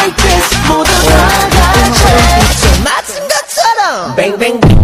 like this 모두 다 같이. 맞은 것처럼. 뱅뱅뱅